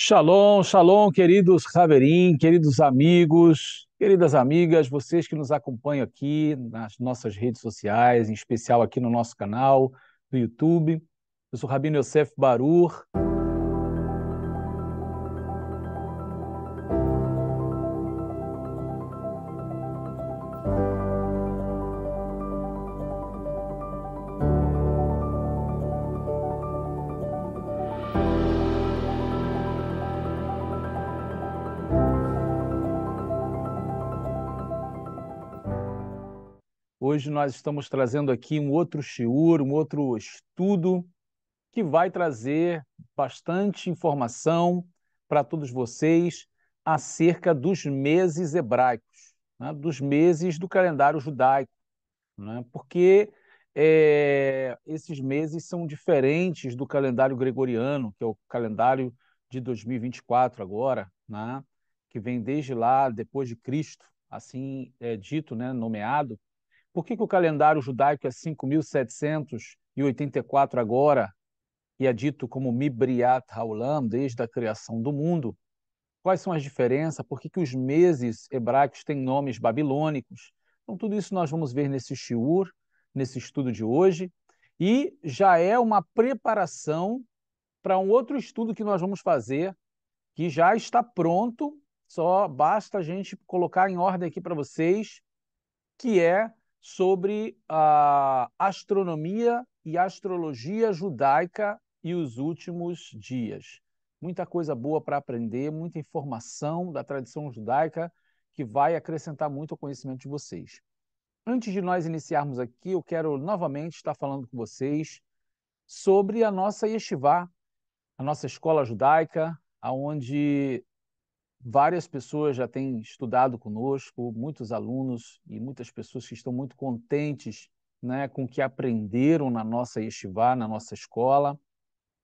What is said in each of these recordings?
Shalom, shalom, queridos Haverim, queridos amigos, queridas amigas, vocês que nos acompanham aqui nas nossas redes sociais, em especial aqui no nosso canal do YouTube. Eu sou Rabino Yosef Barur. Hoje nós estamos trazendo aqui um outro shiur, um outro estudo que vai trazer bastante informação para todos vocês acerca dos meses hebraicos, né? dos meses do calendário judaico, né? porque é, esses meses são diferentes do calendário gregoriano, que é o calendário de 2024 agora, né? que vem desde lá, depois de Cristo, assim é dito, né? nomeado, por que, que o calendário judaico é 5.784 agora e é dito como Mibriat Haolam, desde a criação do mundo? Quais são as diferenças? Por que, que os meses hebraicos têm nomes babilônicos? Então, tudo isso nós vamos ver nesse shiur, nesse estudo de hoje, e já é uma preparação para um outro estudo que nós vamos fazer, que já está pronto, só basta a gente colocar em ordem aqui para vocês, que é sobre a astronomia e astrologia judaica e os últimos dias. Muita coisa boa para aprender, muita informação da tradição judaica que vai acrescentar muito ao conhecimento de vocês. Antes de nós iniciarmos aqui, eu quero novamente estar falando com vocês sobre a nossa yeshiva, a nossa escola judaica, aonde Várias pessoas já têm estudado conosco, muitos alunos e muitas pessoas que estão muito contentes né, com o que aprenderam na nossa yeshiva, na nossa escola.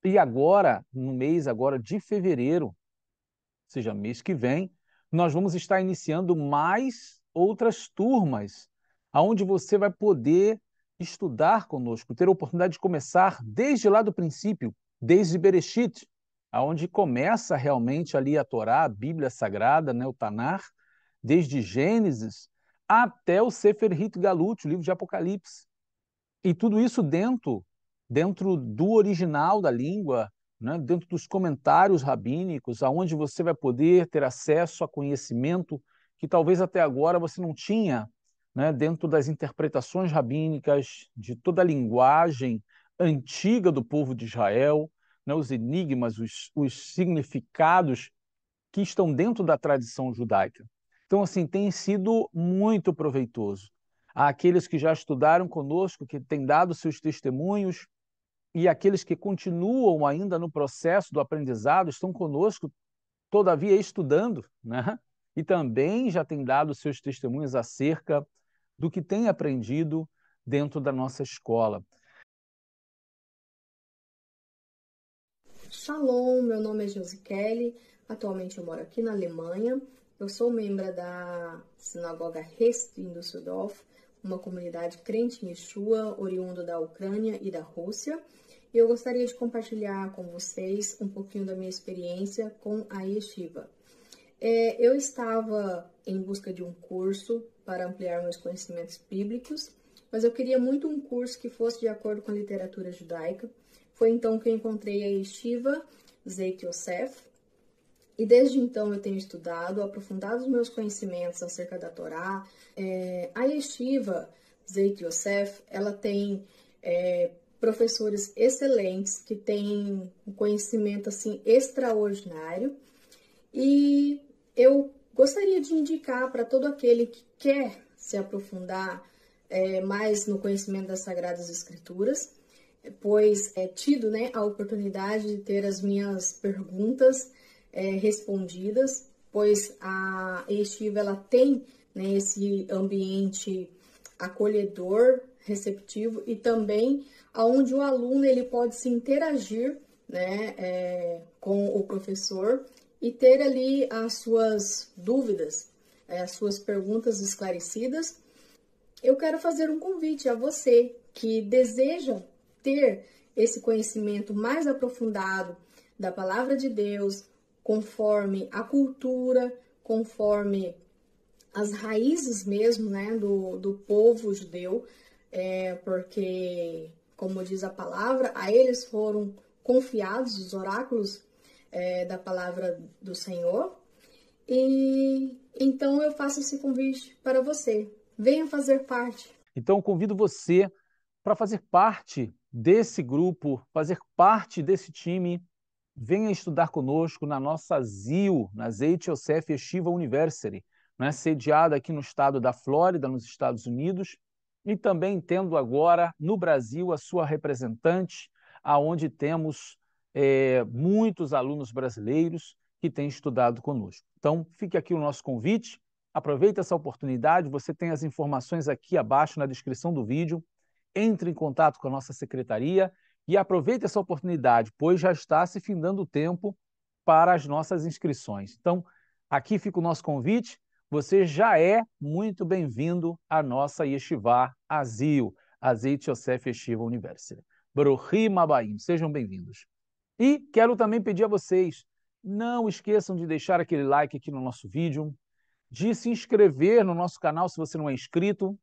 E agora, no mês agora de fevereiro, ou seja, mês que vem, nós vamos estar iniciando mais outras turmas, aonde você vai poder estudar conosco, ter a oportunidade de começar desde lá do princípio, desde Bereshit, aonde começa realmente ali a Torá, a Bíblia Sagrada, né, o Tanar, desde Gênesis até o Sefer Hit Galut, o livro de Apocalipse. E tudo isso dentro dentro do original da língua, né, dentro dos comentários rabínicos, aonde você vai poder ter acesso a conhecimento que talvez até agora você não tinha, né, dentro das interpretações rabínicas, de toda a linguagem antiga do povo de Israel, né, os enigmas, os, os significados que estão dentro da tradição judaica. Então, assim, tem sido muito proveitoso. Há aqueles que já estudaram conosco, que têm dado seus testemunhos, e aqueles que continuam ainda no processo do aprendizado estão conosco, todavia estudando, né? e também já têm dado seus testemunhos acerca do que têm aprendido dentro da nossa escola. Shalom, meu nome é Josi Kelly, atualmente eu moro aqui na Alemanha. Eu sou membro da Sinagoga Rest em Düsseldorf, uma comunidade crente em Yeshua, oriundo da Ucrânia e da Rússia. E eu gostaria de compartilhar com vocês um pouquinho da minha experiência com a Yeshiva. É, eu estava em busca de um curso para ampliar meus conhecimentos bíblicos, mas eu queria muito um curso que fosse de acordo com a literatura judaica, foi então que eu encontrei a Yeshiva Zeit Yosef, e desde então eu tenho estudado, aprofundado os meus conhecimentos acerca da Torá. É, a Yeshiva Zeit Yosef, ela tem é, professores excelentes que têm um conhecimento assim extraordinário e eu gostaria de indicar para todo aquele que quer se aprofundar é, mais no conhecimento das Sagradas Escrituras pois é, tido né, a oportunidade de ter as minhas perguntas é, respondidas, pois a Estiva ela tem né, esse ambiente acolhedor, receptivo e também aonde o aluno ele pode se interagir né, é, com o professor e ter ali as suas dúvidas, é, as suas perguntas esclarecidas. Eu quero fazer um convite a você que deseja ter esse conhecimento mais aprofundado da palavra de Deus, conforme a cultura, conforme as raízes mesmo, né, do, do povo judeu, é, porque, como diz a palavra, a eles foram confiados os oráculos é, da palavra do Senhor. E então eu faço esse convite para você. Venha fazer parte. Então convido você para fazer parte desse grupo, fazer parte desse time. Venha estudar conosco na nossa ZIL, na Zeit Yosef Yeshiva University né, sediada aqui no estado da Flórida, nos Estados Unidos, e também tendo agora no Brasil a sua representante, aonde temos é, muitos alunos brasileiros que têm estudado conosco. Então, fique aqui o nosso convite, aproveite essa oportunidade, você tem as informações aqui abaixo na descrição do vídeo, entre em contato com a nossa secretaria e aproveite essa oportunidade, pois já está se findando o tempo para as nossas inscrições. Então, aqui fica o nosso convite, você já é muito bem-vindo à nossa Yeshiva Azil, Azeit Yosef Yeshiva University. Baruchim Abaim, sejam bem-vindos. E quero também pedir a vocês, não esqueçam de deixar aquele like aqui no nosso vídeo, de se inscrever no nosso canal se você não é inscrito,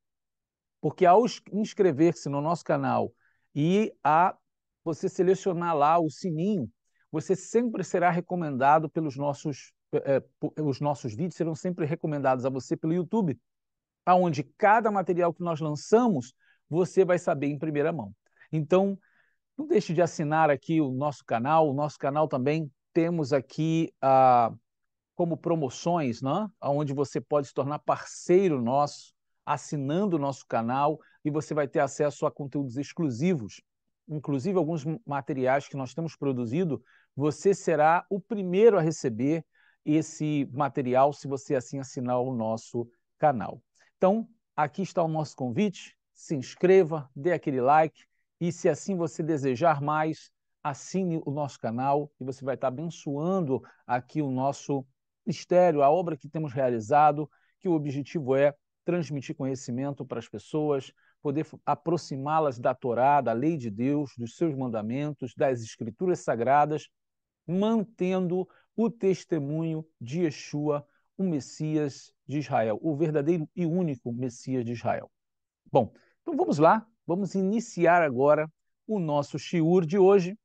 porque ao inscrever-se no nosso canal e a você selecionar lá o sininho, você sempre será recomendado pelos nossos é, os nossos vídeos serão sempre recomendados a você pelo YouTube, aonde cada material que nós lançamos, você vai saber em primeira mão. Então, não deixe de assinar aqui o nosso canal. O nosso canal também temos aqui ah, como promoções, né? onde você pode se tornar parceiro nosso, assinando o nosso canal, e você vai ter acesso a conteúdos exclusivos, inclusive alguns materiais que nós temos produzido, você será o primeiro a receber esse material se você assim assinar o nosso canal. Então, aqui está o nosso convite. Se inscreva, dê aquele like e, se assim você desejar mais, assine o nosso canal e você vai estar abençoando aqui o nosso mistério, a obra que temos realizado, que o objetivo é transmitir conhecimento para as pessoas, poder aproximá-las da Torá, da lei de Deus, dos seus mandamentos, das escrituras sagradas, mantendo o testemunho de Yeshua, o Messias de Israel, o verdadeiro e único Messias de Israel. Bom, então vamos lá, vamos iniciar agora o nosso shiur de hoje.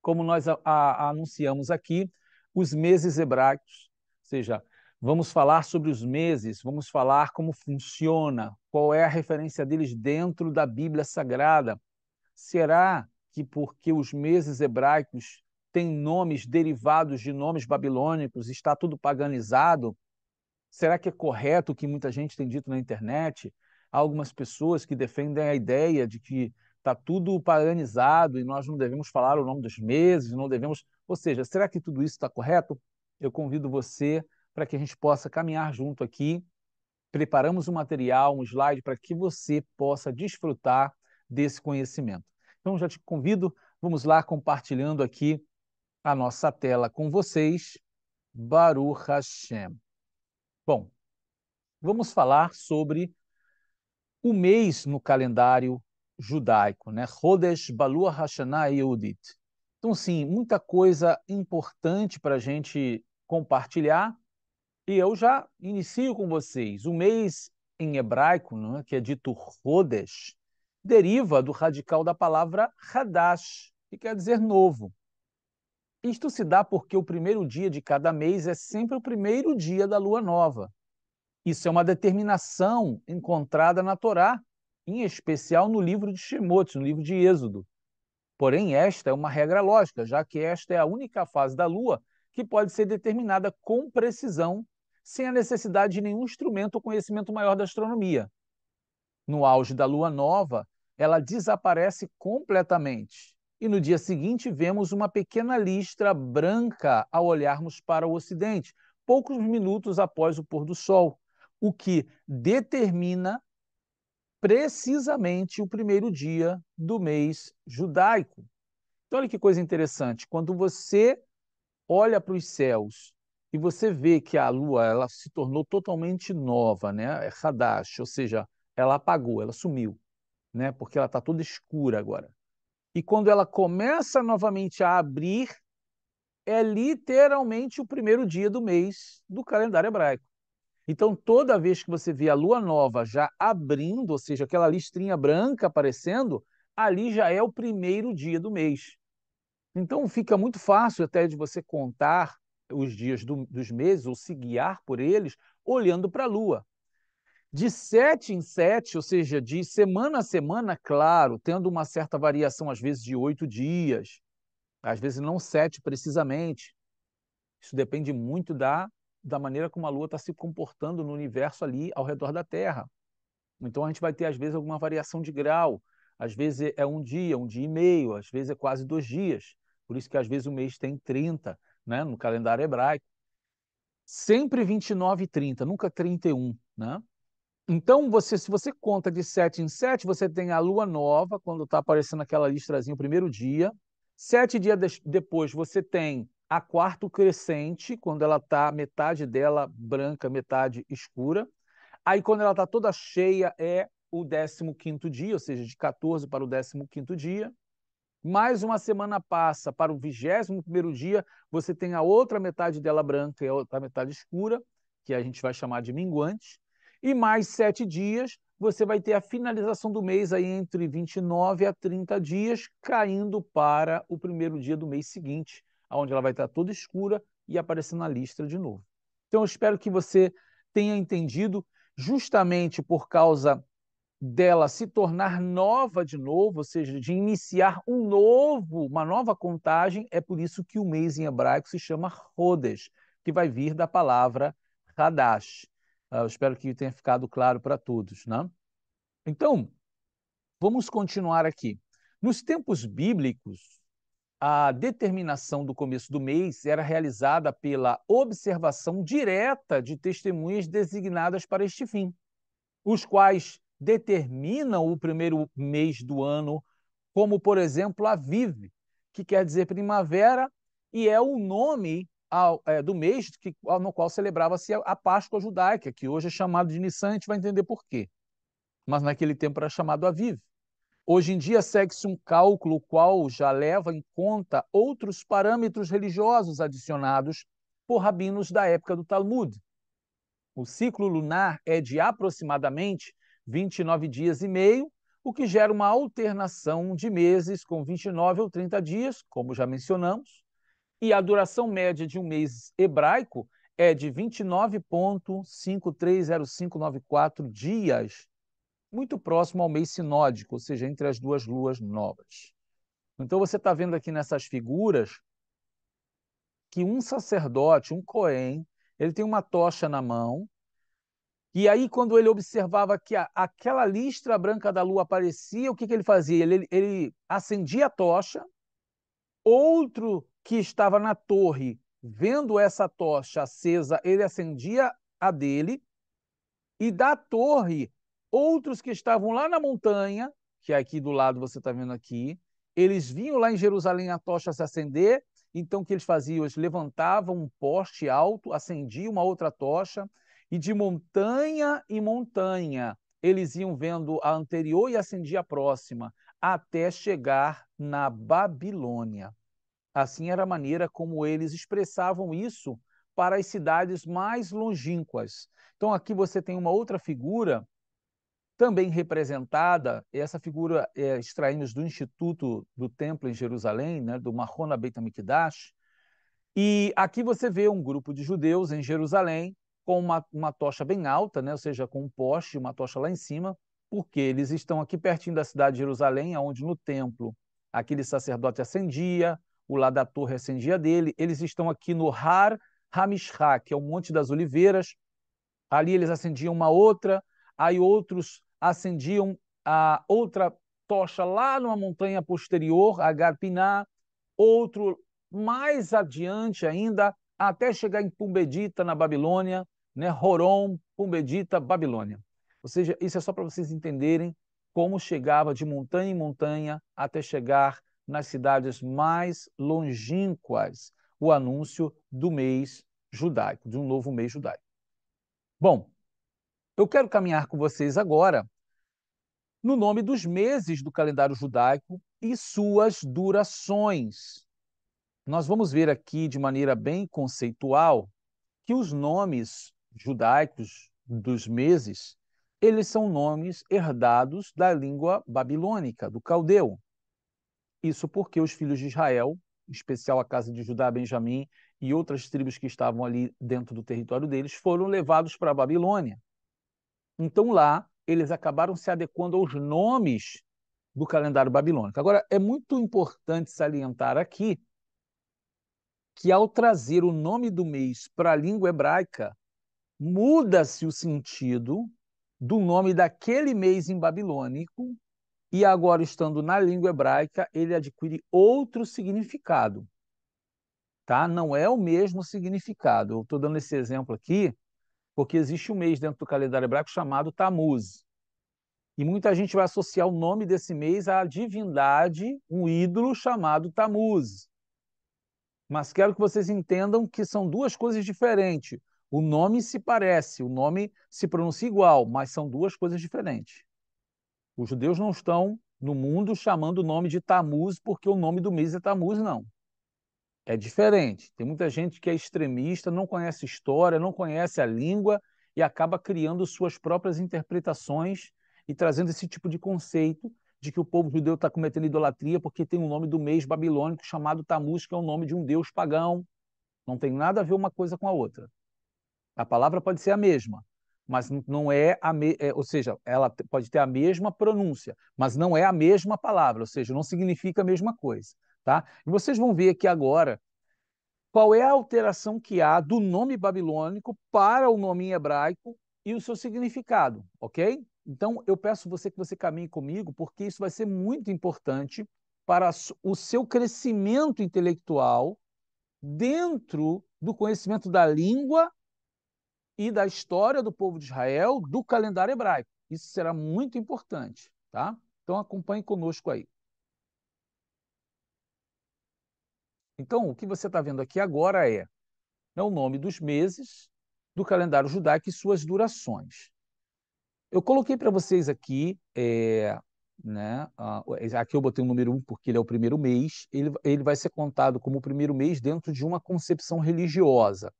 Como nós a, a, anunciamos aqui, os meses hebraicos, ou seja, vamos falar sobre os meses, vamos falar como funciona, qual é a referência deles dentro da Bíblia Sagrada. Será que porque os meses hebraicos tem nomes derivados de nomes babilônicos, está tudo paganizado? Será que é correto o que muita gente tem dito na internet? Há algumas pessoas que defendem a ideia de que está tudo paganizado e nós não devemos falar o nome dos meses, não devemos. Ou seja, será que tudo isso está correto? Eu convido você para que a gente possa caminhar junto aqui. Preparamos um material, um slide para que você possa desfrutar desse conhecimento. Então, já te convido, vamos lá compartilhando aqui a nossa tela com vocês. Baruch Hashem. Bom, vamos falar sobre o mês no calendário judaico, né? Chodesh Baluah Hashanah Yehudit. Então, sim, muita coisa importante para a gente compartilhar. E eu já inicio com vocês. O mês em hebraico, né, que é dito Chodesh, deriva do radical da palavra Hadash, que quer dizer novo. Isto se dá porque o primeiro dia de cada mês é sempre o primeiro dia da lua nova. Isso é uma determinação encontrada na Torá, em especial no livro de Shemot, no livro de Êxodo. Porém, esta é uma regra lógica, já que esta é a única fase da lua que pode ser determinada com precisão, sem a necessidade de nenhum instrumento ou conhecimento maior da astronomia. No auge da lua nova, ela desaparece completamente e no dia seguinte vemos uma pequena listra branca ao olharmos para o ocidente, poucos minutos após o pôr do sol, o que determina precisamente o primeiro dia do mês judaico. Então, olha que coisa interessante. Quando você olha para os céus e você vê que a lua ela se tornou totalmente nova, né? É Hadash, ou seja, ela apagou, ela sumiu, né? Porque ela está toda escura agora. E quando ela começa novamente a abrir, é literalmente o primeiro dia do mês do calendário hebraico. Então, toda vez que você vê a lua nova já abrindo, ou seja, aquela listrinha branca aparecendo, ali já é o primeiro dia do mês. Então, fica muito fácil até de você contar os dias do, dos meses ou se guiar por eles olhando para a lua. De sete em sete, ou seja, de semana a semana, claro, tendo uma certa variação, às vezes de oito dias, às vezes não sete precisamente. Isso depende muito da, da maneira como a Lua está se comportando no universo ali ao redor da Terra. Então a gente vai ter, às vezes, alguma variação de grau. Às vezes é um dia, um dia e meio, às vezes é quase dois dias. Por isso que às vezes o mês tem 30, né, no calendário hebraico. Sempre 29 e 30, nunca 31, né? Então, você, se você conta de 7 em 7, você tem a lua nova, quando está aparecendo aquela listrazinha, o primeiro dia. Sete dias de depois, você tem a quarto crescente, quando ela está metade dela branca, metade escura. Aí, quando ela está toda cheia, é o 15 dia, ou seja, de 14 para o 15 dia. Mais uma semana passa para o 21 dia, você tem a outra metade dela branca e a outra metade escura, que a gente vai chamar de minguante. E mais sete dias, você vai ter a finalização do mês aí entre 29 a 30 dias, caindo para o primeiro dia do mês seguinte, onde ela vai estar toda escura e aparecendo na lista de novo. Então, eu espero que você tenha entendido, justamente por causa dela se tornar nova de novo, ou seja, de iniciar um novo, uma nova contagem, é por isso que o mês em hebraico se chama Rodes, que vai vir da palavra Hadash. Eu espero que tenha ficado claro para todos. Né? Então, vamos continuar aqui. Nos tempos bíblicos, a determinação do começo do mês era realizada pela observação direta de testemunhas designadas para este fim, os quais determinam o primeiro mês do ano, como, por exemplo, Aviv, que quer dizer primavera, e é o nome ao, é, do mês que, no qual celebrava-se a Páscoa judaica, que hoje é chamado de Nissan, a gente vai entender por quê. Mas naquele tempo era chamado Aviv. Hoje em dia segue-se um cálculo qual já leva em conta outros parâmetros religiosos adicionados por rabinos da época do Talmud. O ciclo lunar é de aproximadamente 29 dias e meio, o que gera uma alternação de meses com 29 ou 30 dias, como já mencionamos, e a duração média de um mês hebraico é de 29,530594 dias, muito próximo ao mês sinódico, ou seja, entre as duas luas novas. Então você está vendo aqui nessas figuras que um sacerdote, um Cohen, ele tem uma tocha na mão, e aí, quando ele observava que a, aquela listra branca da lua aparecia, o que, que ele fazia? Ele, ele acendia a tocha, outro que estava na torre, vendo essa tocha acesa, ele acendia a dele, e da torre, outros que estavam lá na montanha, que é aqui do lado você está vendo aqui, eles vinham lá em Jerusalém a tocha se acender, então o que eles faziam? Eles levantavam um poste alto, acendiam uma outra tocha, e de montanha em montanha eles iam vendo a anterior e acendia a próxima, até chegar na Babilônia. Assim era a maneira como eles expressavam isso para as cidades mais longínquas. Então aqui você tem uma outra figura também representada, essa figura é, extraímos do Instituto do Templo em Jerusalém, né, do Mahona Beit HaMikdash, e aqui você vê um grupo de judeus em Jerusalém com uma, uma tocha bem alta, né, ou seja, com um poste, uma tocha lá em cima, porque eles estão aqui pertinho da cidade de Jerusalém, onde no templo aquele sacerdote acendia, o lado da torre acendia dele. Eles estão aqui no Har Hamishá, que é o Monte das Oliveiras. Ali eles acendiam uma outra, aí outros acendiam a outra tocha lá numa montanha posterior, a Garpiná, outro mais adiante ainda, até chegar em Pumbedita, na Babilônia, né? Horon, Pumbedita, Babilônia. Ou seja, isso é só para vocês entenderem como chegava de montanha em montanha até chegar nas cidades mais longínquas o anúncio do mês judaico, de um novo mês judaico. Bom, eu quero caminhar com vocês agora no nome dos meses do calendário judaico e suas durações. nós vamos ver aqui de maneira bem conceitual que os nomes judaicos dos meses, eles são nomes herdados da língua babilônica, do caldeu. Isso porque os filhos de Israel, em especial a casa de Judá, Benjamim e outras tribos que estavam ali dentro do território deles, foram levados para a Babilônia. Então lá eles acabaram se adequando aos nomes do calendário babilônico. Agora, é muito importante salientar aqui que ao trazer o nome do mês para a língua hebraica, muda-se o sentido do nome daquele mês em babilônico e agora estando na língua hebraica, ele adquire outro significado. Tá? Não é o mesmo significado. Eu estou dando esse exemplo aqui porque existe um mês dentro do calendário hebraico chamado Tammuz. E muita gente vai associar o nome desse mês à divindade, um ídolo chamado Tammuz. Mas quero que vocês entendam que são duas coisas diferentes. O nome se parece, o nome se pronuncia igual, mas são duas coisas diferentes. Os judeus não estão no mundo chamando o nome de Tammuz porque o nome do mês é Tammuz, não. É diferente. Tem muita gente que é extremista, não conhece história, não conhece a língua e acaba criando suas próprias interpretações e trazendo esse tipo de conceito de que o povo judeu está cometendo idolatria porque tem o um nome do mês babilônico chamado Tammuz, que é o nome de um deus pagão. Não tem nada a ver uma coisa com a outra. A palavra pode ser a mesma, mas não é a me... É, ou seja, ela pode ter a mesma pronúncia, mas não é a mesma palavra, ou seja, não significa a mesma coisa, tá? E vocês vão ver aqui agora qual é a alteração que há do nome babilônico para o nome hebraico e o seu significado, ok? Então, eu peço você que você caminhe comigo, porque isso vai ser muito importante para o seu crescimento intelectual dentro do conhecimento da língua e da história do povo de Israel, do calendário hebraico. Isso será muito importante, tá? Então acompanhe conosco aí. Então, o que você está vendo aqui agora é, é o nome dos meses do calendário judaico e suas durações. Eu coloquei para vocês aqui, é, né, aqui eu botei o número 1 porque ele é o primeiro mês, ele, ele vai ser contado como o primeiro mês dentro de uma concepção religiosa.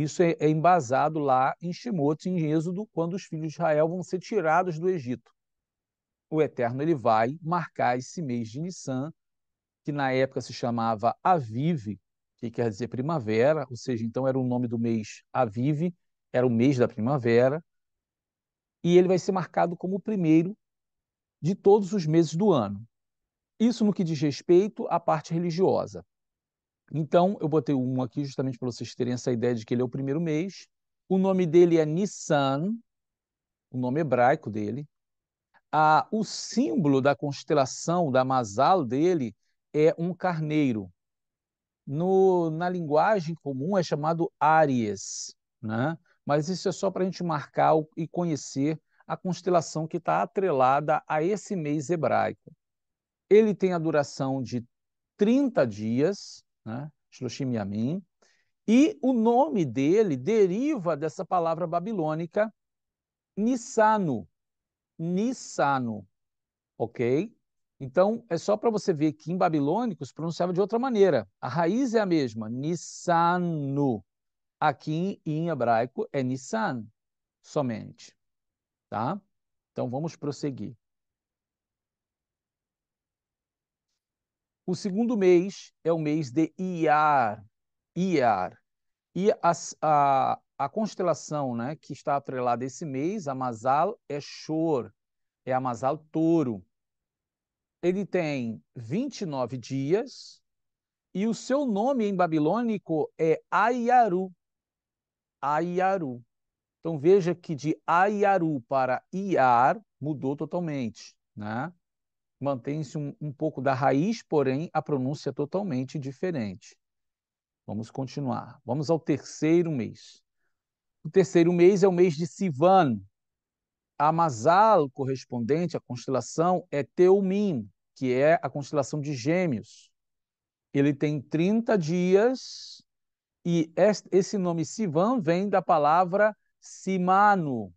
Isso é, é embasado lá em Shemot, em Êxodo, quando os filhos de Israel vão ser tirados do Egito. O Eterno ele vai marcar esse mês de Nissan, que na época se chamava Aviv, que quer dizer primavera, ou seja, então era o nome do mês Aviv, era o mês da primavera, e ele vai ser marcado como o primeiro de todos os meses do ano. Isso no que diz respeito à parte religiosa. Então, eu botei um aqui justamente para vocês terem essa ideia de que ele é o primeiro mês. O nome dele é Nissan, o nome hebraico dele. Ah, o símbolo da constelação da Masal dele é um carneiro. No, na linguagem comum é chamado Áries, né? mas isso é só para a gente marcar e conhecer a constelação que está atrelada a esse mês hebraico. Ele tem a duração de 30 dias, né? Shloshim Yamin, e o nome dele deriva dessa palavra babilônica Nissano. Nissano, ok? Então, é só para você ver que em babilônico se pronunciava de outra maneira. A raiz é a mesma, Nissanu. Aqui em hebraico é Nissan, somente. Tá? Então, vamos prosseguir. O segundo mês é o mês de Iar. Iar. E a, a, a constelação né, que está atrelada esse mês, a Masal, é Shor, é a Masal Touro. Ele tem 29 dias e o seu nome em babilônico é Ayaru. Ayaru. Então veja que de Ayaru para Iar mudou totalmente, né? Mantém-se um, um pouco da raiz, porém a pronúncia é totalmente diferente. Vamos continuar. Vamos ao terceiro mês. O terceiro mês é o mês de Sivan. A Mazal correspondente à constelação é Teumim, que é a constelação de Gêmeos. Ele tem 30 dias e esse nome Sivan vem da palavra Simano,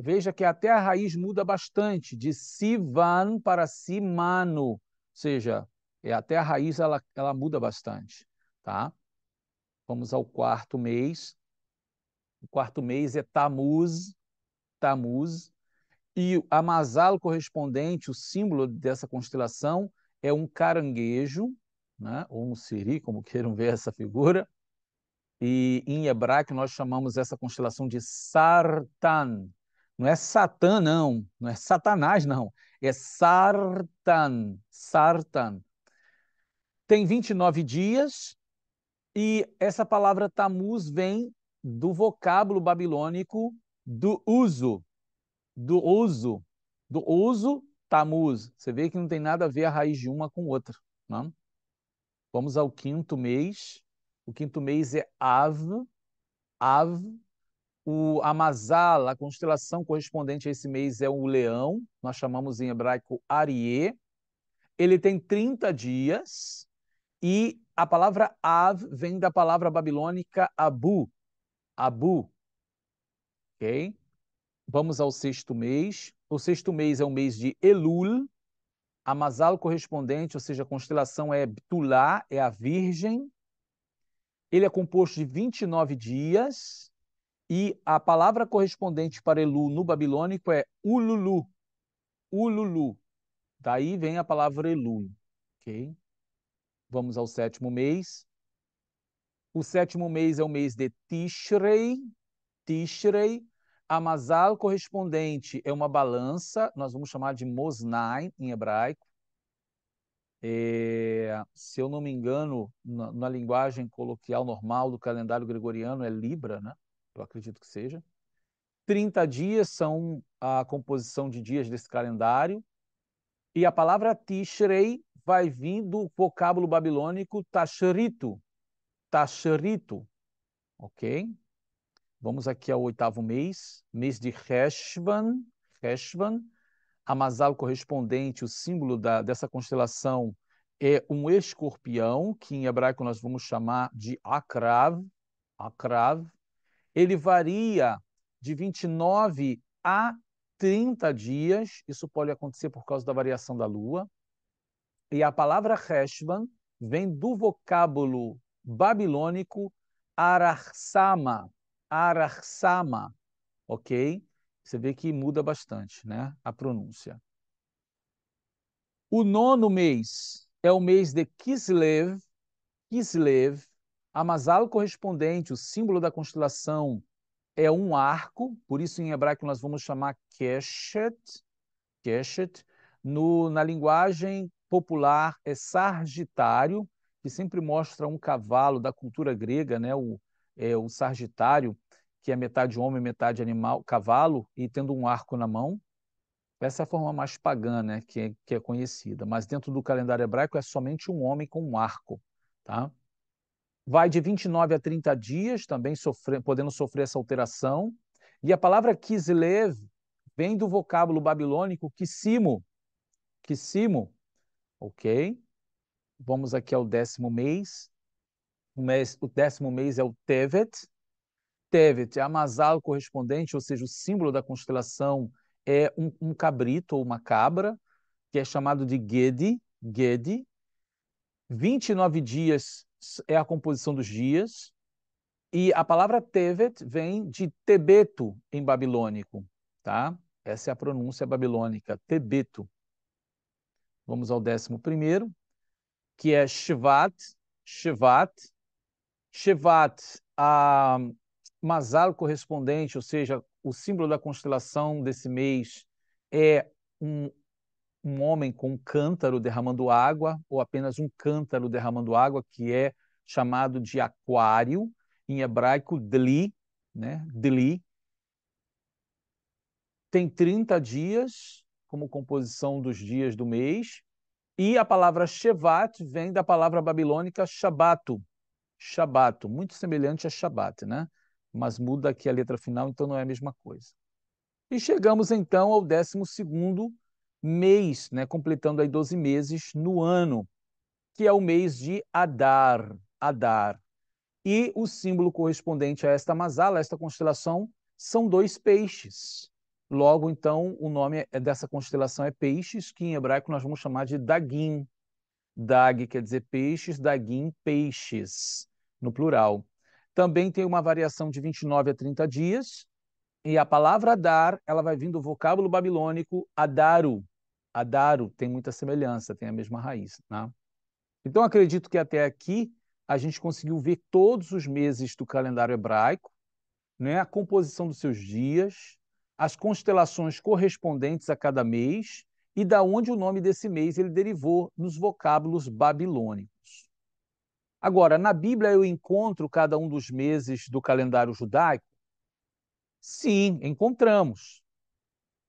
veja que até a raiz muda bastante, de Sivan para Simano, ou seja, É, até a raiz ela, ela muda bastante, tá? Vamos ao quarto mês. O quarto mês é Tamuz, Tamuz, e a Mazal correspondente, o símbolo dessa constelação, é um caranguejo, né? ou um siri, como queiram ver essa figura. E em hebraico nós chamamos essa constelação de Sartan. Não é Satã, não. Não é Satanás, não. É Sartan. Sartan. Tem 29 dias e essa palavra Tamuz vem do vocábulo babilônico do uso, do uso, do uso Tamuz. Você vê que não tem nada a ver a raiz de uma com outra. Não? Vamos ao quinto mês. O quinto mês é Av. Av. O Amazal, a constelação correspondente a esse mês é o leão. Nós chamamos em hebraico Ariê. Ele tem 30 dias. E a palavra Av vem da palavra babilônica Abu. Abu. Ok? Vamos ao sexto mês. O sexto mês é o mês de Elul. A Mazal correspondente, ou seja, a constelação é Btulá, é a Virgem. Ele é composto de 29 dias. E a palavra correspondente para Elul no babilônico é Ululu. Ululu. Daí vem a palavra Elul. Ok? Vamos ao sétimo mês. O sétimo mês é o mês de Tishrei. Tishrei. A Mazal correspondente é uma balança, nós vamos chamar de Mosnai em hebraico. É, se eu não me engano, na, na, linguagem coloquial normal do calendário gregoriano é Libra, né? Eu acredito que seja. 30 dias são a composição de dias desse calendário. E a palavra Tishrei vai vir do vocábulo babilônico tashrito. Tashrito. Ok? Vamos aqui ao oitavo mês, mês de Heshvan. Heshvan. A Mazal correspondente, o símbolo da, dessa constelação é um escorpião, que em hebraico nós vamos chamar de Akrav. Akrav. Ele varia de 29 a 30 dias. Isso pode acontecer por causa da variação da lua. E a palavra Heshvan vem do vocábulo babilônico Ararsama. Ararsama, ok? Você vê que muda bastante, né? A pronúncia. O nono mês é o mês de Kislev. Kislev, a Mazal correspondente, o símbolo da constelação, é um arco, por isso em hebraico nós vamos chamar Keshet. Keshet. No, na linguagem popular é Sargitário, que sempre mostra um cavalo da cultura grega, né? o, é, o Sargitário, que é metade homem, metade animal, cavalo, e tendo um arco na mão. Essa é a forma mais pagã né? que, é, que é conhecida. Mas dentro do calendário hebraico é somente um homem com um arco. Tá? Vai de 29 a 30 dias, também sofrer, podendo sofrer essa alteração. E a palavra Kislev vem do vocábulo babilônico Kissimo. Kissimo, Ok? Vamos aqui ao décimo mês. O, mês, o décimo mês é o Tevet. Tevet é a Mazal correspondente, ou seja, o símbolo da constelação é um, um cabrito ou uma cabra, que é chamado de Gedi. Gedi. 29 dias é a composição dos dias. E a palavra Tevet vem de Tebeto em babilônico, tá? Essa é a pronúncia babilônica, Tebeto. Vamos ao décimo primeiro, que é Shvat. Shvat. Shvat, a Mazal correspondente, ou seja, o símbolo da constelação desse mês é um, um homem com um cântaro derramando água, ou apenas um cântaro derramando água, que é chamado de aquário, em hebraico, dli, né? Dli. Tem 30 dias, como composição dos dias do mês. E a palavra Shevat vem da palavra babilônica Shabato. Shabato, muito semelhante a Shabat, né? Mas muda aqui a letra final, então não é a mesma coisa. E chegamos então ao 12 mês, né? completando aí 12 meses no ano, que é o mês de Adar. Adar. E o símbolo correspondente a esta masala, a esta constelação, são dois peixes. Logo, então, o nome é dessa constelação é Peixes, que em hebraico nós vamos chamar de Dagim. Dag quer dizer peixes, Dagim, peixes, no plural. Também tem uma variação de 29 a 30 dias, e a palavra dar, ela vai vir do vocábulo babilônico adaru. Adaru tem muita semelhança, tem a mesma raiz. Né? Então, acredito que até aqui a gente conseguiu ver todos os meses do calendário hebraico, né? a composição dos seus dias, as constelações correspondentes a cada mês e da onde o nome desse mês ele derivou nos vocábulos babilônicos. Agora, na Bíblia eu encontro cada um dos meses do calendário judaico? Sim, encontramos.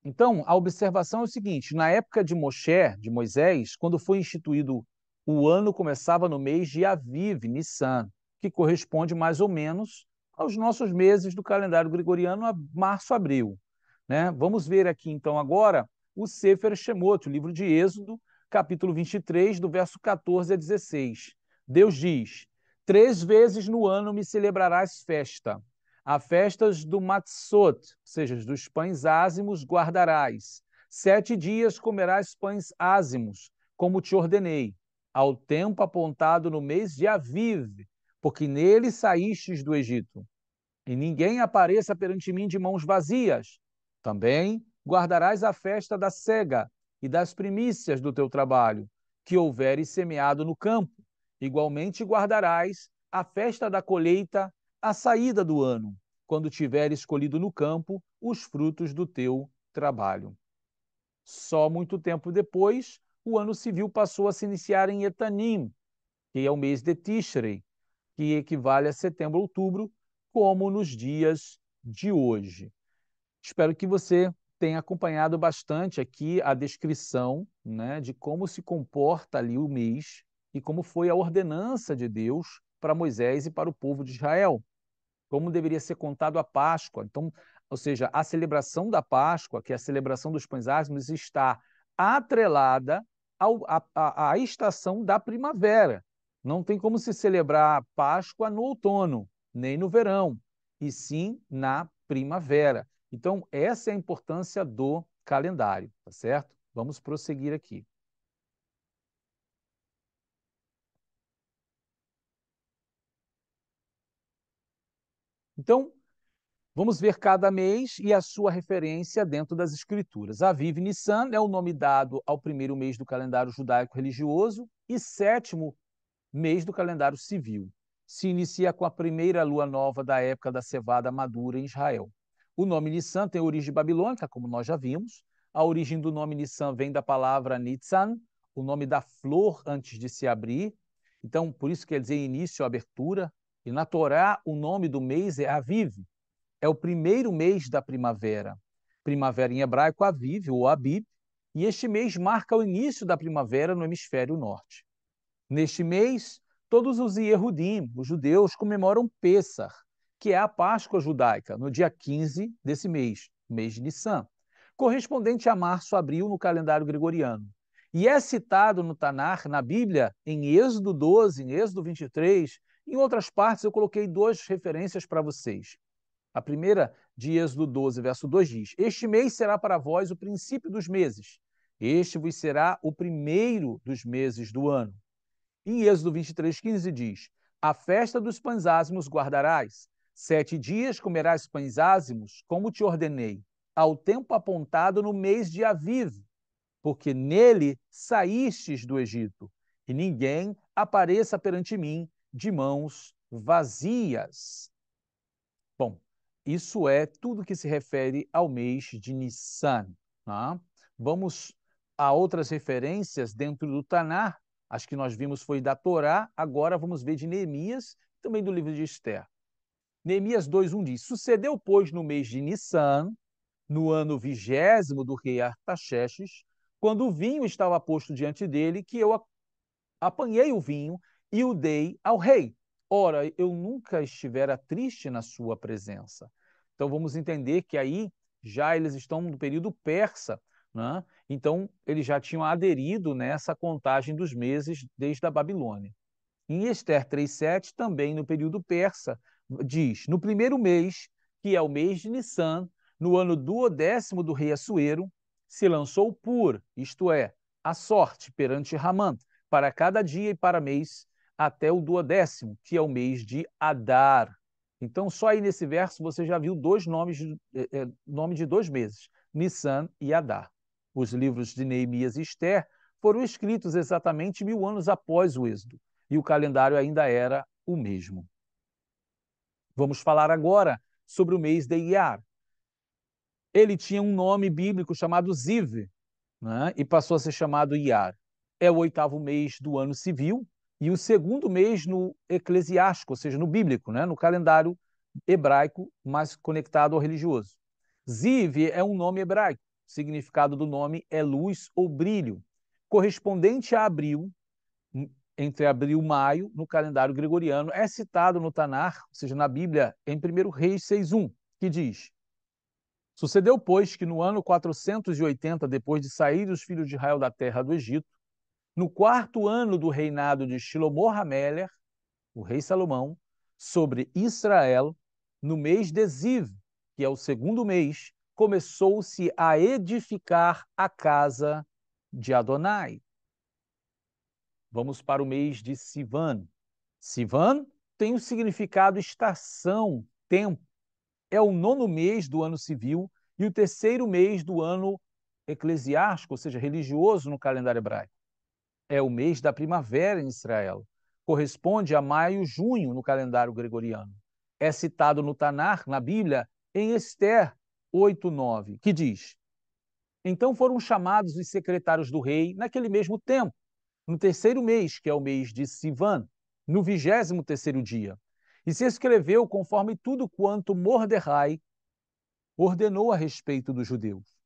Então, a observação é o seguinte: na época de Moshe, de Moisés, quando foi instituído o ano, começava no mês de Aviv, Nissan, que corresponde mais ou menos aos nossos meses do calendário gregoriano, a março, abril. Né? Vamos ver aqui então agora o Sefer Shemot, o livro de Êxodo, capítulo 23, do verso 14 a 16. Deus diz: Três vezes no ano me celebrarás festa. A festas do Matzot, ou seja, dos pães ázimos, guardarás. Sete dias comerás pães ázimos, como te ordenei, ao tempo apontado no mês de Aviv, porque nele saístes do Egito. E ninguém apareça perante mim de mãos vazias. Também guardarás a festa da cega e das primícias do teu trabalho, que houveres semeado no campo. Igualmente guardarás a festa da colheita à saída do ano, quando tiveres colhido no campo os frutos do teu trabalho. Só muito tempo depois, o ano civil passou a se iniciar em Etanim, que é o mês de Tishrei, que equivale a setembro, outubro, como nos dias de hoje. Espero que você tenha acompanhado bastante aqui a descrição né, de como se comporta ali o mês e como foi a ordenança de Deus para Moisés e para o povo de Israel. Como deveria ser contado a Páscoa. Então, ou seja, a celebração da Páscoa, que é a celebração dos pães ázimos, está atrelada ao, à, à, à estação da primavera. Não tem como se celebrar a Páscoa no outono, nem no verão, e sim na primavera. Então, essa é a importância do calendário, tá certo? Vamos prosseguir aqui. Então, vamos ver cada mês e a sua referência dentro das escrituras. Aviv Nissan é o nome dado ao primeiro mês do calendário judaico religioso e sétimo mês do calendário civil. Se inicia com a primeira lua nova da época da cevada madura em Israel. O nome Nissan tem origem babilônica, como nós já vimos. A origem do nome Nissan vem da palavra Nitzan, o nome da flor antes de se abrir. Então, por isso quer dizer início, abertura. E na Torá, o nome do mês é Aviv. É o primeiro mês da primavera. Primavera em hebraico, Aviv ou Abib. E este mês marca o início da primavera no hemisfério norte. Neste mês, todos os Yehudim, os judeus, comemoram Pessah, que é a Páscoa judaica, no dia 15 desse mês, mês de Nissan, correspondente a março, abril no calendário gregoriano. E é citado no Tanar, na Bíblia, em Êxodo 12, em Êxodo 23. Em outras partes, eu coloquei duas referências para vocês. A primeira, de Êxodo 12, verso 2, diz: Este mês será para vós o princípio dos meses. Este vos será o primeiro dos meses do ano. Em Êxodo 23, 15 diz: A festa dos pães ázimos guardarás. Sete dias comerás pães ázimos, como te ordenei, ao tempo apontado no mês de Aviv, porque nele saístes do Egito, e ninguém apareça perante mim de mãos vazias. Bom, isso é tudo que se refere ao mês de Nissan. Tá? Vamos a outras referências dentro do Tanar, as que nós vimos foi da Torá, agora vamos ver de Neemias, também do livro de Esther. Neemias 2:1 diz: Sucedeu, pois, no mês de Nissan, no ano vigésimo do rei Artaxerxes, quando o vinho estava posto diante dele, que eu apanhei o vinho e o dei ao rei. Ora, eu nunca estivera triste na sua presença. Então vamos entender que aí já eles estão no período persa, né? Então, eles já tinham aderido nessa contagem dos meses desde a Babilônia. Em Esther 3,7, também no período persa, diz: no primeiro mês, que é o mês de Nissan, no ano duodécimo do rei Assuero, se lançou Pur, isto é, a sorte perante Ramã, para cada dia e para mês, até o duodécimo, que é o mês de Adar. Então, só aí nesse verso você já viu dois nomes, é, nome de dois meses, Nissan e Adar. Os livros de Neemias e Esther foram escritos exatamente mil anos após o Êxodo, e o calendário ainda era o mesmo. Vamos falar agora sobre o mês de Iar. Ele tinha um nome bíblico chamado Ziv, né? e passou a ser chamado Iar. É o oitavo mês do ano civil e o segundo mês no eclesiástico, ou seja, no bíblico, né? no calendário hebraico mais conectado ao religioso. Ziv é um nome hebraico. O significado do nome é luz ou brilho, correspondente a abril, entre abril e maio, no calendário gregoriano, é citado no Tanar, ou seja, na Bíblia, em 1 Reis 6.1, que diz Sucedeu, pois, que no ano 480, depois de sair os filhos de Israel da terra do Egito, no quarto ano do reinado de Shilomor Hameler, o rei Salomão, sobre Israel, no mês de Ziv, que é o segundo mês, começou-se a edificar a casa de Adonai. Vamos para o mês de Sivan. Sivan tem o significado estação, tempo. É o nono mês do ano civil e o terceiro mês do ano eclesiástico, ou seja, religioso no calendário hebraico. É o mês da primavera em Israel. Corresponde a maio, junho no calendário gregoriano. É citado no Tanar, na Bíblia, em Esther 8:9, que diz: Então foram chamados os secretários do rei naquele mesmo tempo no terceiro mês, que é o mês de Sivan, no vigésimo terceiro dia. E se escreveu conforme tudo quanto Mordecai ordenou a respeito dos judeus.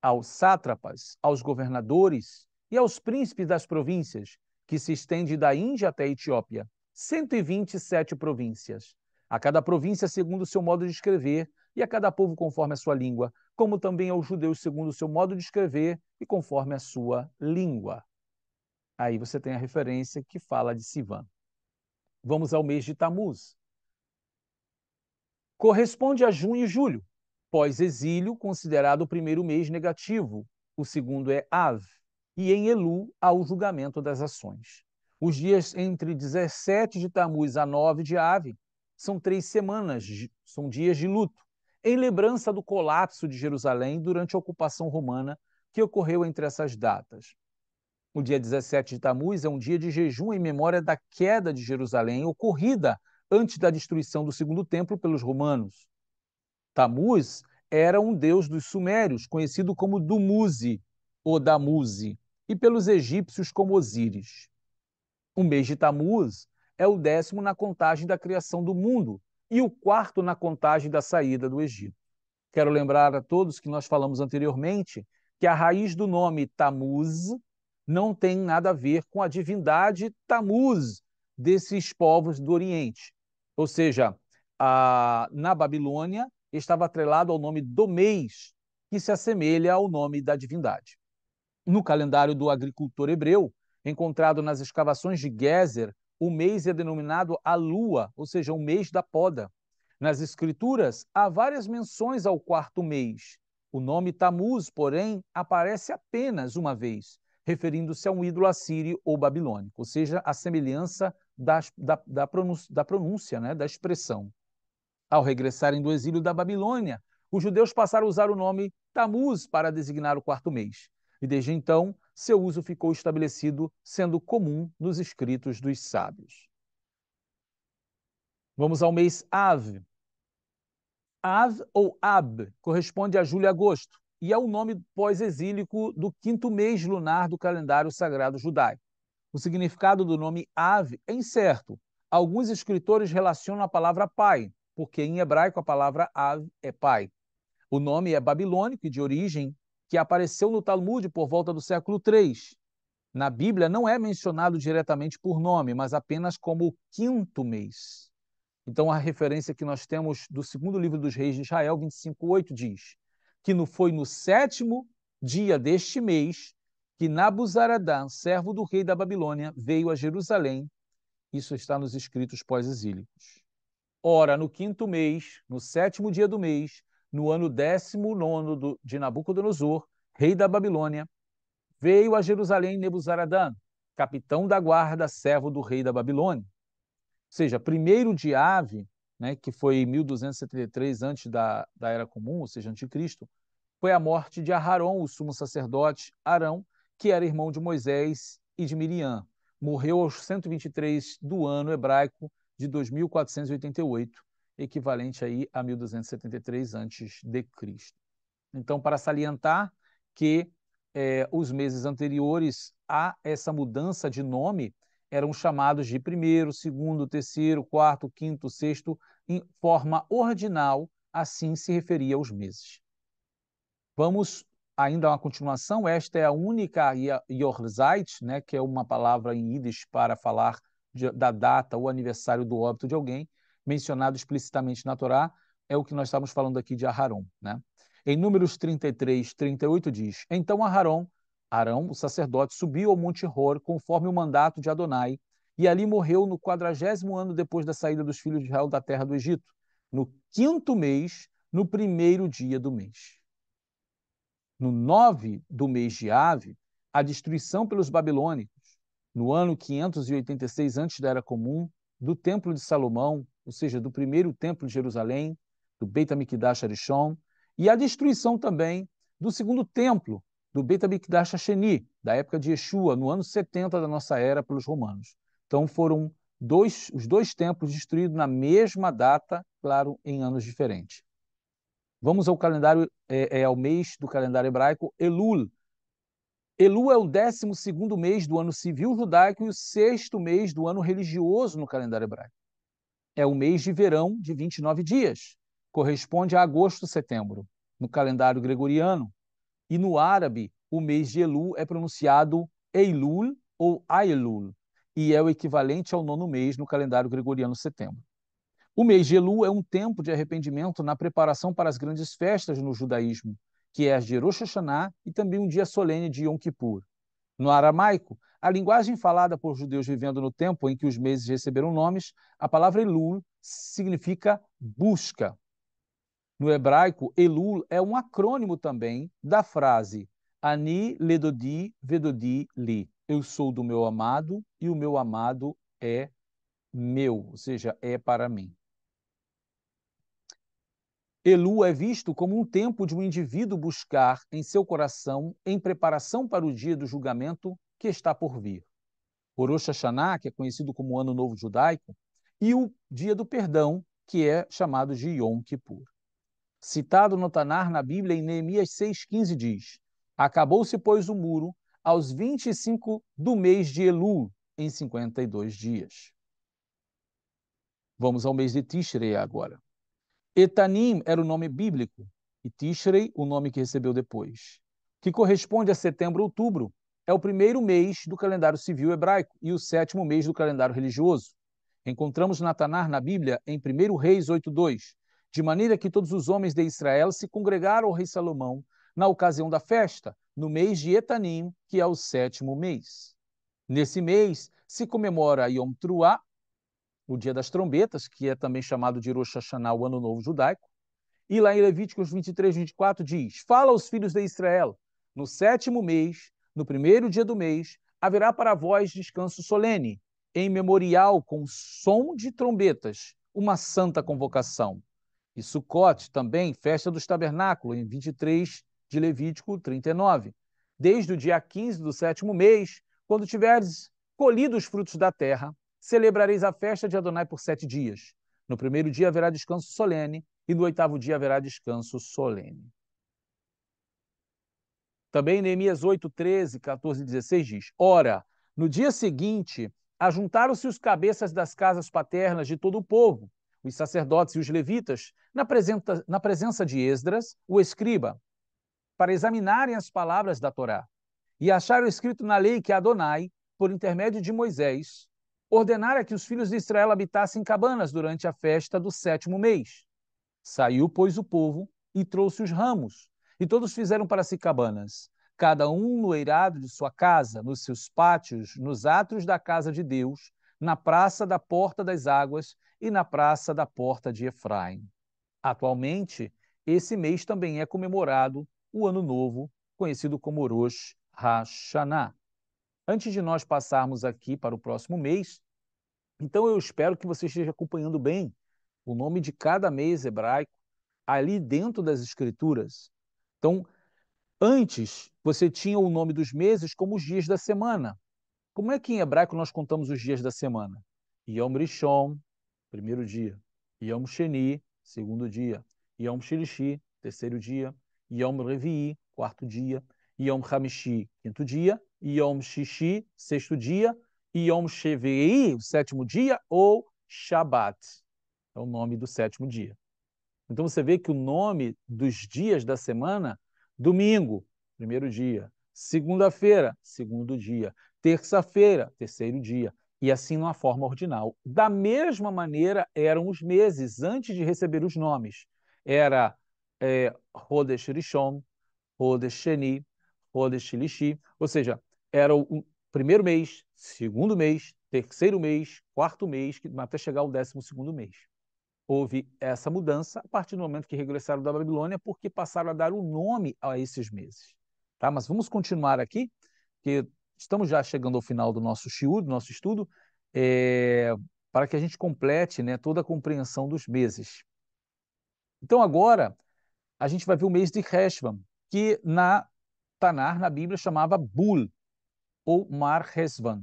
Aos sátrapas, aos governadores e aos príncipes das províncias, que se estende da Índia até a Etiópia, 127 províncias, a cada província segundo o seu modo de escrever, e a cada povo conforme a sua língua, como também aos judeus segundo o seu modo de escrever e conforme a sua língua. Aí você tem a referência que fala de Sivan. Vamos ao mês de Tamuz. Corresponde a junho e julho, pós-exílio, considerado o primeiro mês negativo. O segundo é Av. E em Elu há o julgamento das ações. Os dias entre 17 de Tamuz a 9 de Ave são três semanas, são dias de luto, em lembrança do colapso de Jerusalém durante a ocupação romana que ocorreu entre essas datas. O dia 17 de Tamuz é um dia de jejum em memória da queda de Jerusalém, ocorrida antes da destruição do segundo templo pelos romanos. Tamuz era um deus dos sumérios, conhecido como Dumuzi ou Damuzi, e pelos egípcios como Osíris. O mês de Tamuz é o décimo na contagem da criação do mundo e o quarto na contagem da saída do Egito. Quero lembrar a todos que nós falamos anteriormente que a raiz do nome Tamuz não tem nada a ver com a divindade Tamuz desses povos do Oriente. Ou seja, a, na Babilônia estava atrelado ao nome do mês, que se assemelha ao nome da divindade. No calendário do agricultor hebreu, encontrado nas escavações de Gezer, o mês é denominado a lua, ou seja, o mês da poda. Nas escrituras, há várias menções ao quarto mês. O nome Tamuz, porém, aparece apenas uma vez, referindo-se a um ídolo assírio ou babilônico, ou seja, a semelhança da, da, pronúncia, da, pronúncia né, da expressão. Ao regressarem do exílio da Babilônia, os judeus passaram a usar o nome Tamuz para designar o quarto mês. E desde então, seu uso ficou estabelecido, sendo comum nos escritos dos sábios. Vamos ao mês Av. Av ou Ab corresponde a julho e agosto e é o nome pós-exílico do quinto mês lunar do calendário sagrado judaico. O significado do nome Ave é incerto. Alguns escritores relacionam a palavra pai, porque em hebraico a palavra Ave é pai. O nome é babilônico e de origem que apareceu no Talmud por volta do século III. Na Bíblia não é mencionado diretamente por nome, mas apenas como o quinto mês. Então a referência que nós temos do segundo livro dos reis de Israel, 25:8 diz: que no, foi no sétimo dia deste mês que Nabuzaradã, servo do rei da Babilônia, veio a Jerusalém. Isso está nos escritos pós-exílicos. Ora, no quinto mês, no sétimo dia do mês, no ano décimo nono de Nabucodonosor, rei da Babilônia, veio a Jerusalém Nebuzaradã, capitão da guarda, servo do rei da Babilônia. Ou seja, primeiro de Ave, né, que foi em 1273 antes da, da Era Comum, ou seja, anticristo, foi a morte de Aharon, o sumo sacerdote Arão, que era irmão de Moisés e de Miriam. Morreu aos 123 do ano hebraico de 2488, equivalente aí a 1273 antes de Cristo. Então, para salientar que eh, os meses anteriores a essa mudança de nome eram chamados de primeiro, segundo, terceiro, quarto, quinto, sexto, em forma ordinal, assim se referia aos meses. Vamos ainda uma continuação, esta é a única Yorzeit, né, que é uma palavra em Yiddish para falar de, da data ou aniversário do óbito de alguém, mencionado explicitamente na Torá, é o que nós estamos falando aqui de Aharon. Né? Em Números 33, 38 diz, Então Aharon, Arão, o sacerdote, subiu ao Monte Hor conforme o mandato de Adonai, e ali morreu no quadragésimo ano depois da saída dos filhos de Israel da terra do Egito, no quinto mês, no primeiro dia do mês. No nove do mês de Ave, a destruição pelos babilônicos, no ano 586 antes da Era Comum, do Templo de Salomão, ou seja, do primeiro templo de Jerusalém, do Beit HaMikdash Arishon, e a destruição também do segundo templo, do Beit HaMikdash da época de Yeshua, no ano 70 da nossa era, pelos romanos. Então foram dois, os dois templos destruídos na mesma data, claro, em anos diferentes. Vamos ao calendário, é, é ao mês do calendário hebraico, Elul. Elul é o 12 mês do ano civil judaico e o sexto mês do ano religioso no calendário hebraico. É o mês de verão de 29 dias corresponde a agosto-setembro, no calendário gregoriano. E no árabe, o mês de Elul é pronunciado Eilul ou Ailul, e é o equivalente ao nono mês no calendário gregoriano setembro. O mês de Elul é um tempo de arrependimento na preparação para as grandes festas no judaísmo, que é as de Rosh Hashanah e também um dia solene de Yom Kippur. No aramaico, a linguagem falada por judeus vivendo no tempo em que os meses receberam nomes, a palavra Elul significa busca, no hebraico, Elul é um acrônimo também da frase Ani ledodi vedodi li. Eu sou do meu amado e o meu amado é meu, ou seja, é para mim. Elu é visto como um tempo de um indivíduo buscar em seu coração em preparação para o dia do julgamento que está por vir. O Rosh Hashanah, que é conhecido como Ano Novo Judaico, e o Dia do Perdão, que é chamado de Yom Kippur citado no Tanar na Bíblia em Neemias 6,15 diz: Acabou-se, pois, o muro aos 25 do mês de Elul, em 52 dias. Vamos ao mês de Tishrei agora. Etanim era o nome bíblico e Tishrei o nome que recebeu depois, que corresponde a setembro-outubro. É o primeiro mês do calendário civil hebraico e o sétimo mês do calendário religioso. Encontramos Natanar na Bíblia em 1 Reis 8.2, de maneira que todos os homens de Israel se congregaram ao rei Salomão na ocasião da festa, no mês de Etanim, que é o sétimo mês. Nesse mês se comemora Yom Truá, o dia das trombetas, que é também chamado de Rosh Hashanah, o ano novo judaico. E lá em Levíticos 23, 24 diz: Fala aos filhos de Israel, no sétimo mês, no primeiro dia do mês, haverá para vós descanso solene, em memorial com som de trombetas, uma santa convocação. E Sucote também, festa dos tabernáculos, em 23 de Levítico 39. Desde o dia 15 do sétimo mês, quando tiveres colhido os frutos da terra, celebrareis a festa de Adonai por sete dias. No primeiro dia haverá descanso solene, e no oitavo dia haverá descanso solene. Também Neemias 8, 13, 14 e 16 diz: Ora, no dia seguinte, ajuntaram-se os cabeças das casas paternas de todo o povo, os sacerdotes e os levitas, na, presença, na presença de Esdras, o escriba, para examinarem as palavras da Torá. E acharam escrito na lei que Adonai, por intermédio de Moisés, ordenara que os filhos de Israel habitassem cabanas durante a festa do sétimo mês. Saiu, pois, o povo e trouxe os ramos, e todos fizeram para si cabanas, cada um no eirado de sua casa, nos seus pátios, nos átrios da casa de Deus, na praça da Porta das Águas e na Praça da Porta de Efraim. Atualmente, esse mês também é comemorado o Ano Novo, conhecido como Rosh Hashanah. Antes de nós passarmos aqui para o próximo mês, então eu espero que você esteja acompanhando bem o nome de cada mês hebraico ali dentro das escrituras. Então, antes você tinha o nome dos meses como os dias da semana. Como é que em hebraico nós contamos os dias da semana? Yom Rishon, primeiro dia. Yom Sheni, segundo dia. Yom Shilishi, terceiro dia. Yom Revi'i, quarto dia. Yom Hamishi, quinto dia. Yom Shishi, sexto dia. Yom Shevei, o sétimo dia, ou Shabat, é o nome do sétimo dia. Então você vê que o nome dos dias da semana, domingo, primeiro dia, segunda-feira, segundo dia, terça-feira, terceiro dia, e assim numa forma ordinal. Da mesma maneira eram os meses antes de receber os nomes. Era é, Rodesh Rishon, Rodesh Sheni, Rodesh Shilishi, ou seja, era o primeiro mês, segundo mês, terceiro mês, quarto mês, até chegar ao décimo segundo mês. Houve essa mudança a partir do momento que regressaram da Babilônia, porque passaram a dar o um nome a esses meses. Tá? Mas vamos continuar aqui, que estamos já chegando ao final do nosso shiur, do nosso estudo, é, para que a gente complete né, toda a compreensão dos meses. Então, agora, a gente vai ver o mês de Heshvan, que na Tanar, na Bíblia, chamava Bul, ou Mar Hesvan,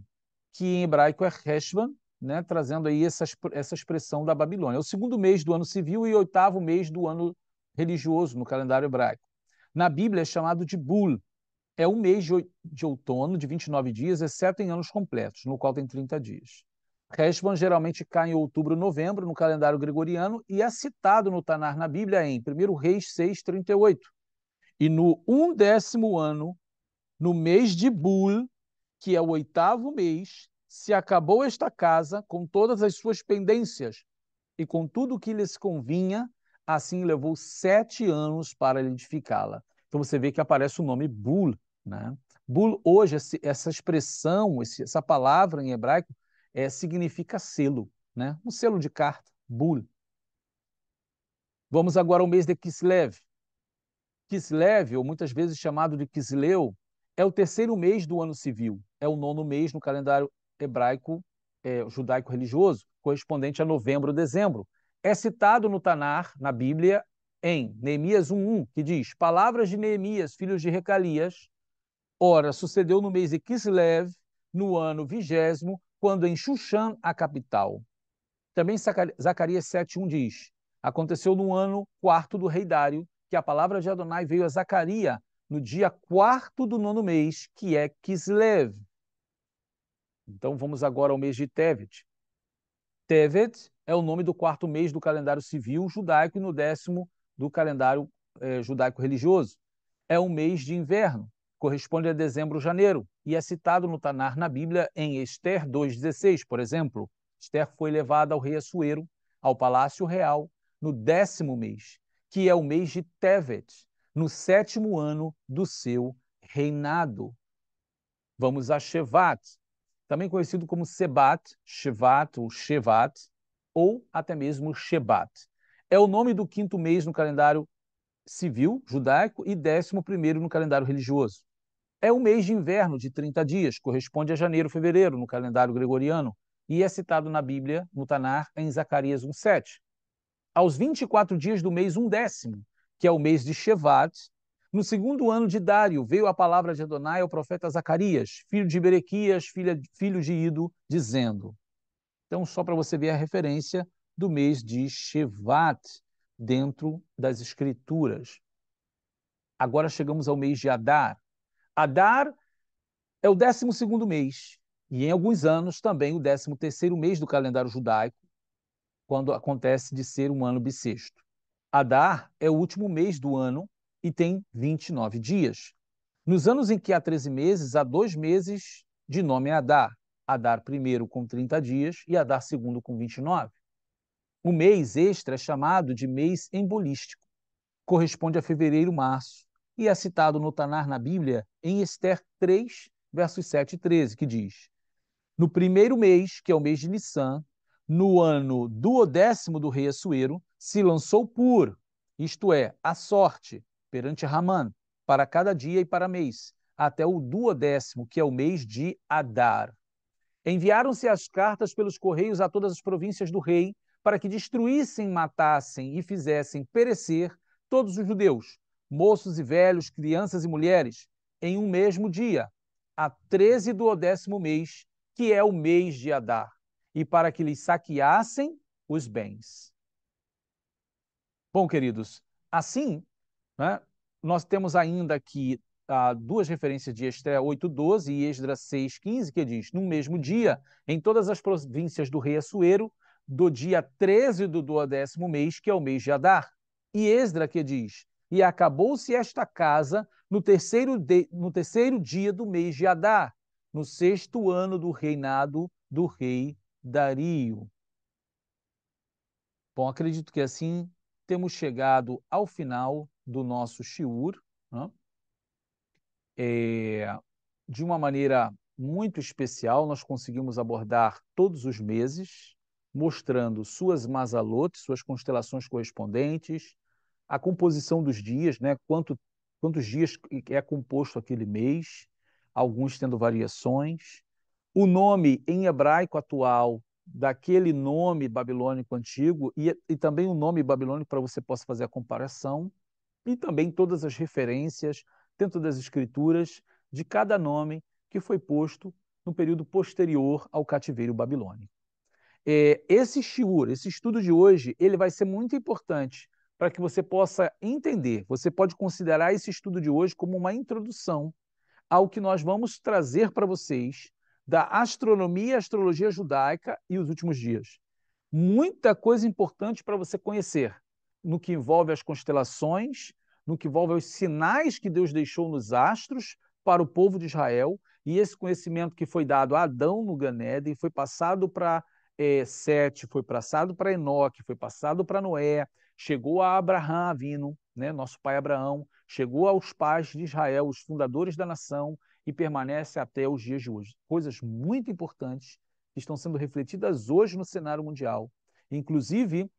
que em hebraico é Heshvan, né, trazendo aí essa, essa expressão da Babilônia. É o segundo mês do ano civil e oitavo mês do ano religioso no calendário hebraico. Na Bíblia é chamado de Bul, é um mês de, outono de 29 dias, exceto em anos completos, no qual tem 30 dias. Heshvan geralmente cai em outubro novembro no calendário gregoriano e é citado no Tanar na Bíblia em 1 Reis 6, 38. E no undécimo ano, no mês de Bul, que é o oitavo mês, se acabou esta casa com todas as suas pendências e com tudo o que lhes convinha, assim levou sete anos para edificá-la. Então você vê que aparece o nome Bul, né? Bul, hoje, essa expressão, essa palavra em hebraico, é, significa selo, né? um selo de carta, Bul. Vamos agora ao mês de Kislev. Kislev, ou muitas vezes chamado de Kisleu, é o terceiro mês do ano civil, é o nono mês no calendário hebraico é, judaico religioso, correspondente a novembro, dezembro. É citado no Tanar, na Bíblia, em Neemias 1.1, que diz, palavras de Neemias, filhos de Recalias, ora, sucedeu no mês de Kislev, no ano vigésimo, quando em Shushan, a capital. Também Zacarias 7.1 diz, aconteceu no ano quarto do rei Dário, que a palavra de Adonai veio a Zacarias no dia quarto do nono mês, que é Kislev. Então vamos agora ao mês de Tevet. Tevet é o nome do quarto mês do calendário civil judaico e no décimo do calendário eh, judaico religioso. É um mês de inverno, corresponde a dezembro, janeiro, e é citado no Tanar na Bíblia em Esther 2,16, por exemplo. Esther foi levada ao rei Assuero, ao palácio real, no décimo mês, que é o mês de Tevet, no sétimo ano do seu reinado. Vamos a Shevat, também conhecido como Sebat, Shevat ou Shevat, ou até mesmo Shebat. É o nome do quinto mês no calendário civil judaico e décimo primeiro no calendário religioso. É o mês de inverno de 30 dias, corresponde a janeiro, fevereiro no calendário gregoriano e é citado na Bíblia, no Tanar, em Zacarias 1,7. Aos 24 dias do mês um décimo, que é o mês de Shevat, no segundo ano de Dário, veio a palavra de Adonai ao profeta Zacarias, filho de Berequias, filho de Ido, dizendo. Então, só para você ver a referência do mês de Shevat dentro das Escrituras. Agora chegamos ao mês de Adar. Adar é o 12 mês, e em alguns anos também o 13 mês do calendário judaico, quando acontece de ser um ano bissexto. Adar é o último mês do ano e tem 29 dias. Nos anos em que há 13 meses, há dois meses de nome Adar. Adar primeiro com 30 dias e Adar segundo com 29. O mês extra é chamado de mês embolístico. Corresponde a fevereiro, março, e é citado no Tanar na Bíblia em Esther 3, versos 7 e 13, que diz: No primeiro mês, que é o mês de Nissan, no ano duodécimo do rei Assuero, se lançou pur, isto é, a sorte, perante Ramã, para cada dia e para mês, até o duodécimo, que é o mês de Adar. Enviaram-se as cartas pelos correios a todas as províncias do rei, para que destruíssem, matassem e fizessem perecer todos os judeus, moços e velhos, crianças e mulheres, em um mesmo dia, a 13 do décimo mês, que é o mês de Adar, e para que lhes saqueassem os bens. Bom, queridos, assim, né, nós temos ainda aqui ah, duas referências de Esdras 8.12 e Esdras 6.15, que diz, no mesmo dia, em todas as províncias do rei Assuero, do dia 13 do duodécimo mês, que é o mês de Adar. E Esdras que diz, e acabou-se esta casa no terceiro, de, no terceiro dia do mês de Adar, no sexto ano do reinado do rei Dario. Bom, acredito que assim temos chegado ao final do nosso Shiur. Né? É, de uma maneira muito especial, nós conseguimos abordar todos os meses, mostrando suas mazalotes, suas constelações correspondentes, a composição dos dias, né? Quanto, quantos dias é composto aquele mês, alguns tendo variações, o nome em hebraico atual daquele nome babilônico antigo e, e também o nome babilônico para você possa fazer a comparação, e também todas as referências dentro das escrituras de cada nome que foi posto no período posterior ao cativeiro babilônico. É, esse shiur, esse estudo de hoje, ele vai ser muito importante para que você possa entender. Você pode considerar esse estudo de hoje como uma introdução ao que nós vamos trazer para vocês da astronomia e astrologia judaica e os últimos dias. Muita coisa importante para você conhecer no que envolve as constelações, no que envolve os sinais que Deus deixou nos astros para o povo de Israel, e esse conhecimento que foi dado a Adão no Ganeda e foi passado para é, Sete, foi passado para Enoque, foi passado para Noé, chegou a Abraão vindo, né, nosso pai Abraão, chegou aos pais de Israel, os fundadores da nação, e permanece até os dias de hoje. Coisas muito importantes que estão sendo refletidas hoje no cenário mundial. Inclusive,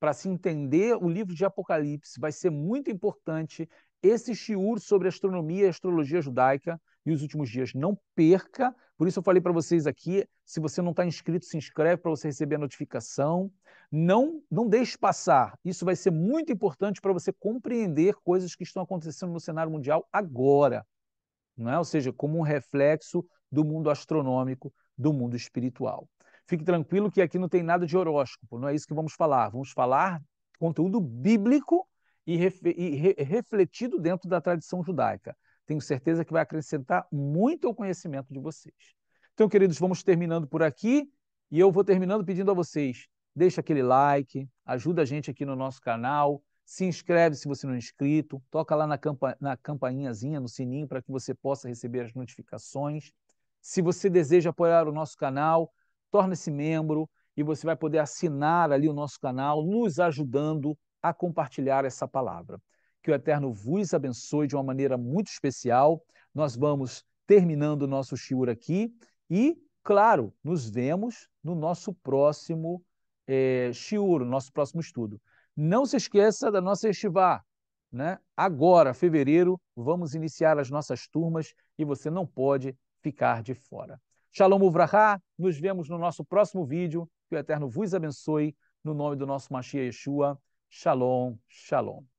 para se entender o livro de Apocalipse, vai ser muito importante esse shiur sobre astronomia e astrologia judaica e os últimos dias. Não perca, por isso eu falei para vocês aqui, se você não está inscrito, se inscreve para você receber a notificação. Não, não deixe passar. Isso vai ser muito importante para você compreender coisas que estão acontecendo no cenário mundial agora. Não é? Ou seja, como um reflexo do mundo astronômico, do mundo espiritual. Fique tranquilo que aqui não tem nada de horóscopo, não é isso que vamos falar. Vamos falar conteúdo bíblico e, e re refletido dentro da tradição judaica. Tenho certeza que vai acrescentar muito ao conhecimento de vocês. Então, queridos, vamos terminando por aqui e eu vou terminando pedindo a vocês, deixa aquele like, ajuda a gente aqui no nosso canal, se inscreve se você não é inscrito, toca lá na, campa na campainhazinha, no sininho, para que você possa receber as notificações. Se você deseja apoiar o nosso canal, torne-se membro e você vai poder assinar ali o nosso canal, nos ajudando a compartilhar essa palavra. Que o Eterno vos abençoe de uma maneira muito especial. Nós vamos terminando o nosso shiur aqui e, claro, nos vemos no nosso próximo é, shiur, nosso próximo estudo. Não se esqueça da nossa estivá. Né? Agora, fevereiro, vamos iniciar as nossas turmas e você não pode ficar de fora. Shalom Uvrahá, nos vemos no nosso próximo vídeo. Que o Eterno vos abençoe. No nome do nosso Mashiach Yeshua. Shalom, shalom.